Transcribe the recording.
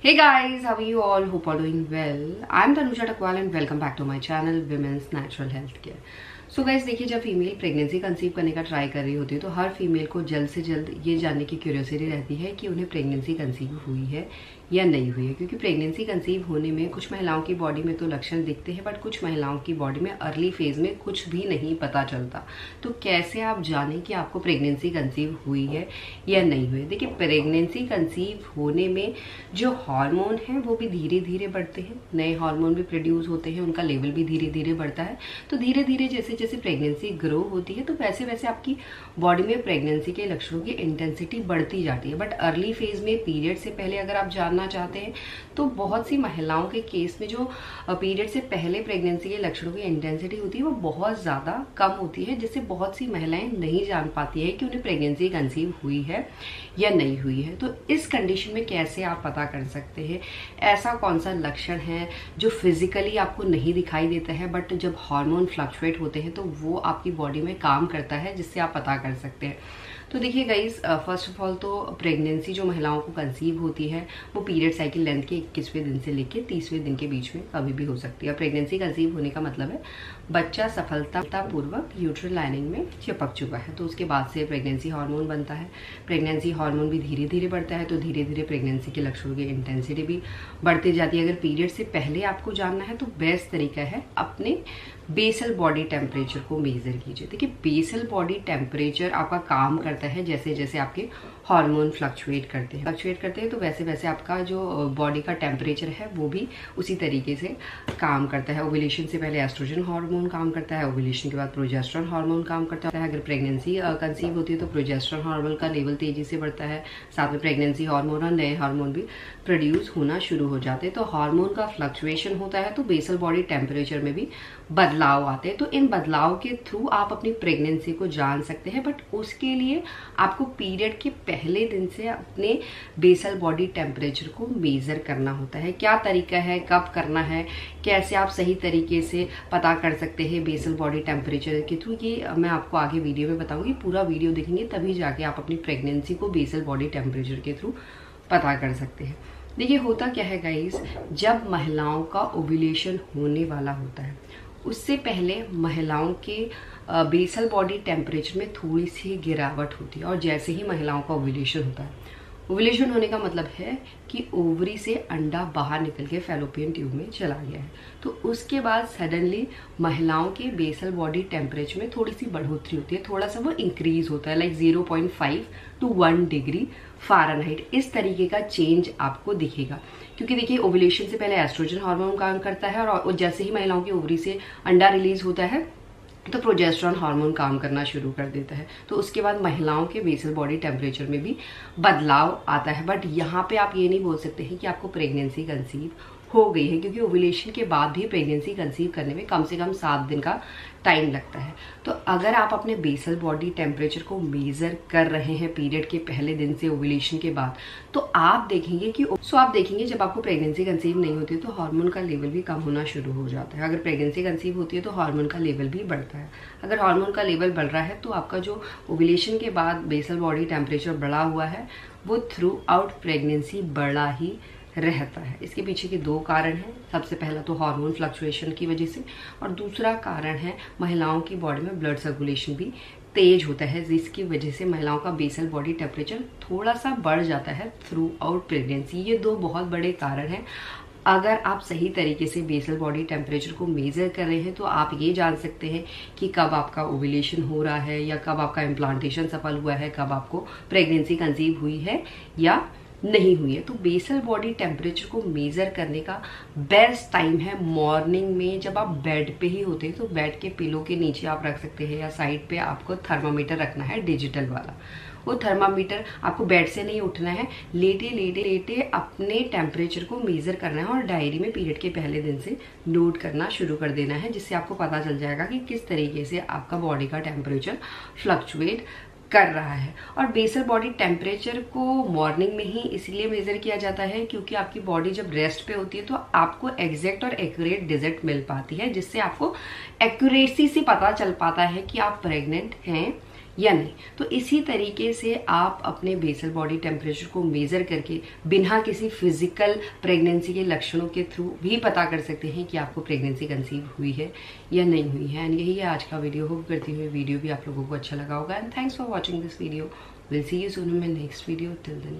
Hey guys, how are you all? Hope are doing well. I'm Tanusha Takwal and welcome back to my channel Women's Natural Health Care. So guys देखिए, जब female pregnancy conceive करने का try कर रही होती है तो हर female को जल्द से जल्द ये जानने की क्यूरियोसिटी रहती है कि उन्हें प्रेगनेंसी कंसीव हुई है या नहीं हुई है। क्योंकि प्रेगनेंसी कंसीव होने में कुछ महिलाओं की बॉडी में तो लक्षण दिखते हैं बट कुछ महिलाओं की बॉडी में अर्ली फ़ेज़ में कुछ भी नहीं पता चलता। तो कैसे आप जाने कि आपको प्रेगनेंसी कंसीव हुई है या नहीं हुई देखिए प्रेगनेंसी कंसीव होने में जो हार्मोन है, वो भी धीरे धीरे बढ़ते हैं। नए हार्मोन भी प्रोड्यूस होते हैं, उनका लेवल भी धीरे धीरे बढ़ता है। तो धीरे धीरे जैसे जैसे प्रेगनेंसी ग्रो होती है तो वैसे वैसे आपकी बॉडी में प्रेगनेंसी के लक्षणों की इंटेंसिटी बढ़ती जाती है। बट अर्ली फ़ेज़ में पीरियड से पहले अगर आप जानना चाहते हैं तो बहुत सी महिलाओं के केस में जो पीरियड से पहले प्रेगनेंसी के लक्षणों की इंटेंसिटी होती है, वो बहुत ज़्यादा कम होती है, जिससे बहुत सी महिलाएँ नहीं जान पाती है कि उन्हें प्रेगनेंसी कंसीव हुई है या नहीं हुई है। तो इस कंडीशन में कैसे आप पता कर सकते हैं? ऐसा कौन सा लक्षण है जो फिजिकली आपको नहीं दिखाई देता है बट जब हार्मोन फ्लक्चुएट होते हैं तो वो आपकी बॉडी में काम करता है, जिससे आप पता कर सकते हैं। तो देखिए गाइज़ फ़र्स्ट ऑफ़ ऑल तो प्रेगनेंसी जो महिलाओं को कंसीव होती है, वो पीरियड साइकिल लेंथ के इक्कीसवें दिन से लेकर तीसवें दिन के बीच में कभी भी हो सकती है। प्रेगनेंसी कंसीव होने का मतलब है, बच्चा सफलतापूर्वक यूट्रल लाइनिंग में चिपक चुका है तो उसके बाद से प्रेगनेंसी हार्मोन बनता है। प्रेगनेंसी हार्मोन भी धीरे धीरे बढ़ता है तो धीरे धीरे प्रेगनेंसी के लक्षणों की इंटेंसिटी भी बढ़ती जाती है। अगर पीरियड से पहले आपको जानना है तो बेस्ट तरीका है अपने बेसल बॉडी टेम्परेचर को मेजर कीजिए। देखिए, बेसल बॉडी टेम्परेचर आपका काम करता है, जैसे जैसे आपके हार्मोन फ्लक्चुएट करते हैं। फ्लक्चुएट करते हैं तो वैसे वैसे आपका जो बॉडी का टेम्परेचर है, वो भी उसी तरीके से काम करता है। ओविलेशन से पहले एस्ट्रोजन हार्मोन काम करता है ओविलेशन के बाद प्रोजेस्ट्रॉन हार्मोन काम करता है। अगर प्रेगनेंसी कंसीव होती है तो प्रोजेस्ट्रॉन हार्मोन का लेवल तेज़ी से बढ़ता है। साथ में प्रेगनेंसी हार्मोन और नए हार्मोन भी प्रोड्यूस होना शुरू हो जाते हैं। तो हार्मोन का फ्लक्चुएशन होता है तो बेसल बॉडी टेम्परेचर में भी बदलाव आते हैं। तो इन बदलाव के थ्रू आप अपनी प्रेगनेंसी को जान सकते हैं बट उसके लिए आपको पीरियड के पहले दिन से अपने बेसल बॉडी टेम्परेचर को मेजर करना होता है। क्या तरीका है, कब करना है, कैसे आप सही तरीके से पता कर सकते हैं बेसल बॉडी टेम्परेचर के थ्रू ये मैं आपको आगे वीडियो में बताऊँगी, पूरा वीडियो देखेंगे, तभी जाके आप अपनी प्रेगनेंसी को बेसल बॉडी टेम्परेचर के थ्रू पता कर सकते हैं। देखिए, होता क्या है गाइस जब महिलाओं का ओव्यूलेशन होने वाला होता है उससे पहले महिलाओं के बेसल बॉडी टेम्परेचर में थोड़ी सी गिरावट होती है और जैसे ही महिलाओं का ओव्यूलेशन होता है। ओवुलेशन होने का मतलब है कि ओवरी से अंडा बाहर निकल के फेलोपियन ट्यूब में चला गया है। तो उसके बाद सडनली महिलाओं के बेसल बॉडी टेम्परेचर में थोड़ी सी बढ़ोतरी होती है। थोड़ा सा वो इंक्रीज होता है like zero point five to one degree Fahrenheit इस तरीके का चेंज आपको दिखेगा। क्योंकि देखिए ओवलेशन से पहले एस्ट्रोजन हार्मोन काम करता है और जैसे ही महिलाओं की ओवरी से अंडा रिलीज़ होता है तो प्रोजेस्ट्रॉन हार्मोन काम करना शुरू कर देता है। तो उसके बाद महिलाओं के बेसल बॉडी टेम्परेचर में भी बदलाव आता है। बट यहाँ पे आप ये नहीं बोल सकते हैं कि आपको प्रेगनेंसी कंसीव हो गई है, क्योंकि ओवुलेशन के बाद भी प्रेगनेंसी कंसीव करने में कम से कम सात दिन का टाइम लगता है। तो अगर आप अपने बेसल बॉडी टेम्परेचर को मेजर कर रहे हैं पीरियड के पहले दिन से ओवुलेशन के बाद तो आप देखेंगे कि सो आप देखेंगे जब आपको प्रेगनेंसी कंसीव नहीं होती है तो हार्मोन का लेवल भी कम होना शुरू हो जाता है। अगर प्रेगनेंसी कंसीव होती है तो हार्मोन का लेवल भी बढ़ता है। अगर हार्मोन का लेवल बढ़ रहा है तो आपका जो ओवुलेशन के बाद बेसल बॉडी टेम्परेचर बढ़ा हुआ है, वो थ्रू आउट प्रेगनेंसी बढ़ा ही रहता है। इसके पीछे के दो कारण हैं। सबसे पहला तो हार्मोन फ्लक्चुएशन की वजह से और दूसरा कारण है महिलाओं की बॉडी में ब्लड सर्कुलेशन भी तेज होता है, जिसकी वजह से महिलाओं का बेसल बॉडी टेम्परेचर थोड़ा सा बढ़ जाता है थ्रू आउट प्रेगनेंसी ये दो बहुत बड़े कारण हैं। अगर आप सही तरीके से बेसल बॉडी टेम्परेचर को मेजर कर रहे हैं तो आप ये जान सकते हैं कि कब आपका ओविलेशन हो रहा है या कब आपका इम्प्लांटेशन सफल हुआ है, कब आपको प्रेगनेंसी कंसीव हुई है या नहीं हुई है। तो बेसल बॉडी टेम्परेचर को मेजर करने का बेस्ट टाइम है मॉर्निंग में जब आप बेड पे ही होते हैं तो बेड के पिलो के नीचे आप रख सकते हैं या साइड पे आपको थर्मामीटर रखना है डिजिटल वाला। वो थर्मामीटर आपको बेड से नहीं उठना है, लेटे लेटे लेटे अपने टेम्परेचर को मेजर करना है और डायरी में पीरियड के पहले दिन से नोट करना शुरू कर देना है, जिससे आपको पता चल जाएगा कि किस तरीके से आपका बॉडी का टेम्परेचर फ्लक्चुएट कर रहा है। और बेसल बॉडी टेम्परेचर को मॉर्निंग में ही इसलिए मेजर किया जाता है क्योंकि आपकी बॉडी जब रेस्ट पे होती है तो आपको एग्जैक्ट और एक्यूरेट रिज़ल्ट मिल पाती है, जिससे आपको एक्यूरेसी से पता चल पाता है कि आप प्रेग्नेंट हैं। या नहीं? तो इसी तरीके से आप अपने बेसल बॉडी टेम्परेचर को मेजर करके बिना किसी फ़िज़िकल प्रेगनेंसी के लक्षणों के थ्रू भी पता कर सकते हैं कि आपको प्रेगनेंसी कंसीव हुई है या नहीं हुई है। एंड यही आज का वीडियो होप करती हुई वीडियो भी आप लोगों को अच्छा लगा होगा। And thanks for watching this video will see you soon में नेक्स्ट वीडियो टिल देन